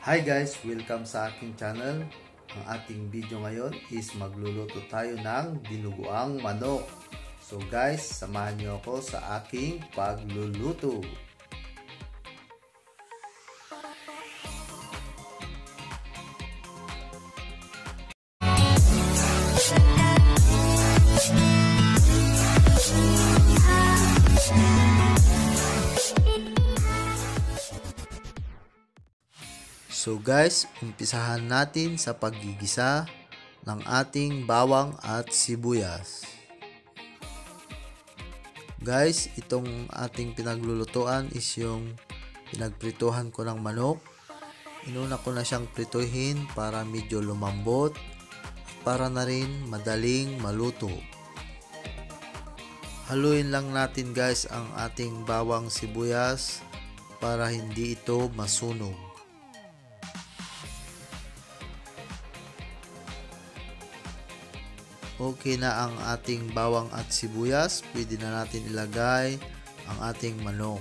Hi guys! Welcome sa aking channel. Ang ating video ngayon is magluluto tayo ng dinuguang manok. So guys, samahan niyo ako sa aking pagluluto. So guys, umpisahan natin sa paggigisa ng ating bawang at sibuyas. Guys, itong ating pinaglulutuan is yung pinagprituhan ko ng manok. Inuna ko na siyang prituhin para medyo lumambot para na rin madaling maluto. Haluin lang natin guys ang ating bawang sibuyas para hindi ito masunog. Okay na ang ating bawang at sibuyas, pwede na natin ilagay ang ating manok.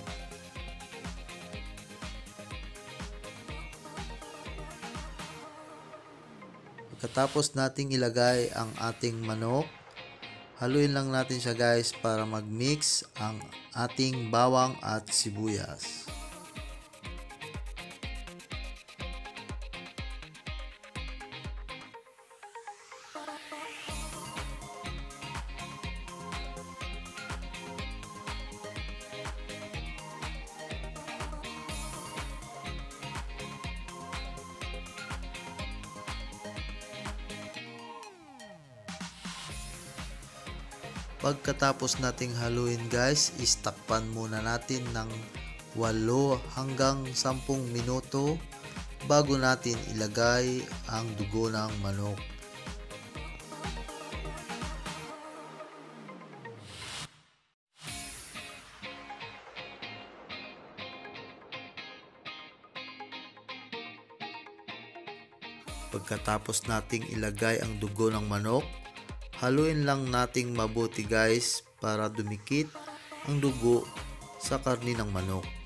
Pagkatapos nating ilagay ang ating manok, haluin lang natin siya guys para mag-mix ang ating bawang at sibuyas. Pagkatapos nating haluin guys, istakpan muna natin ng 8 hanggang 10 minuto bago natin ilagay ang dugo ng manok. Pagkatapos nating ilagay ang dugo ng manok, haluin lang nating mabuti guys para dumikit ang dugo sa karni ng manok.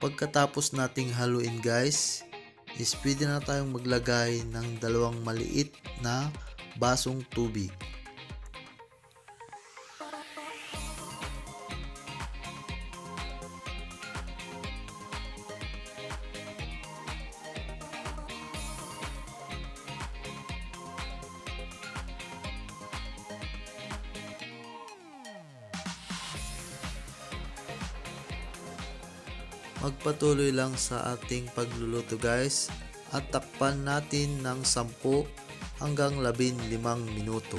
Pagkatapos nating haluin guys, is pwede na tayong maglagay ng dalawang maliit na basong tubig. Magpatuloy lang sa ating pagluluto guys at takpan natin ng 10 hanggang 15 minuto.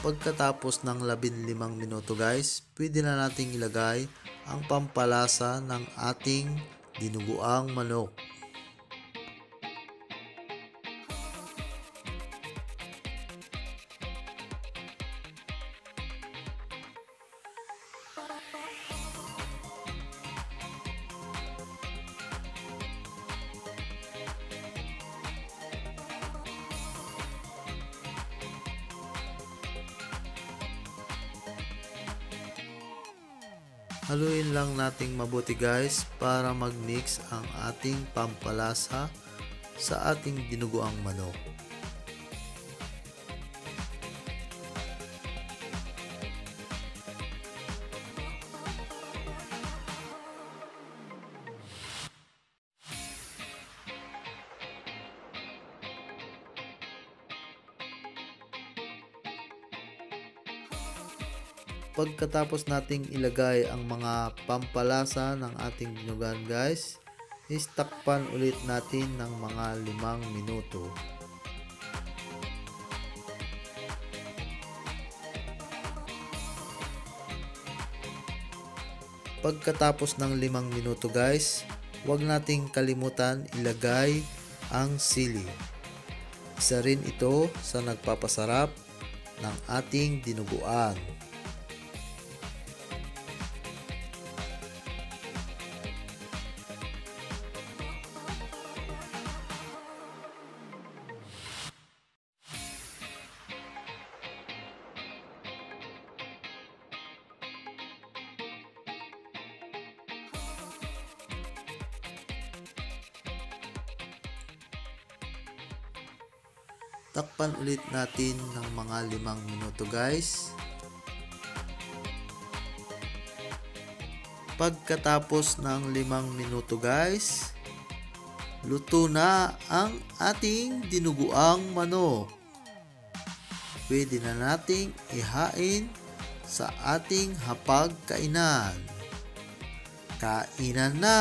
Pagkatapos ng 15 minuto guys, pwede na nating ilagay ang pampalasa ng ating dinuguang manok. Haluin lang nating mabuti guys para mag-mix ang ating pampalasa sa ating dinuguang manok. pagkatapos nating ilagay ang mga pampalasa ng ating binugan guys, istakpan ulit natin ng mga 5 minuto. Pagkatapos ng 5 minuto guys, huwag nating kalimutan ilagay ang sili. Isa rin ito sa nagpapasarap ng ating dinuguan. Takpan ulit natin ng mga limang minuto guys. Pagkatapos ng limang minuto guys, luto na ang ating dinuguang manok. Pwede na nating ihain sa ating hapag kainan. Kainan na!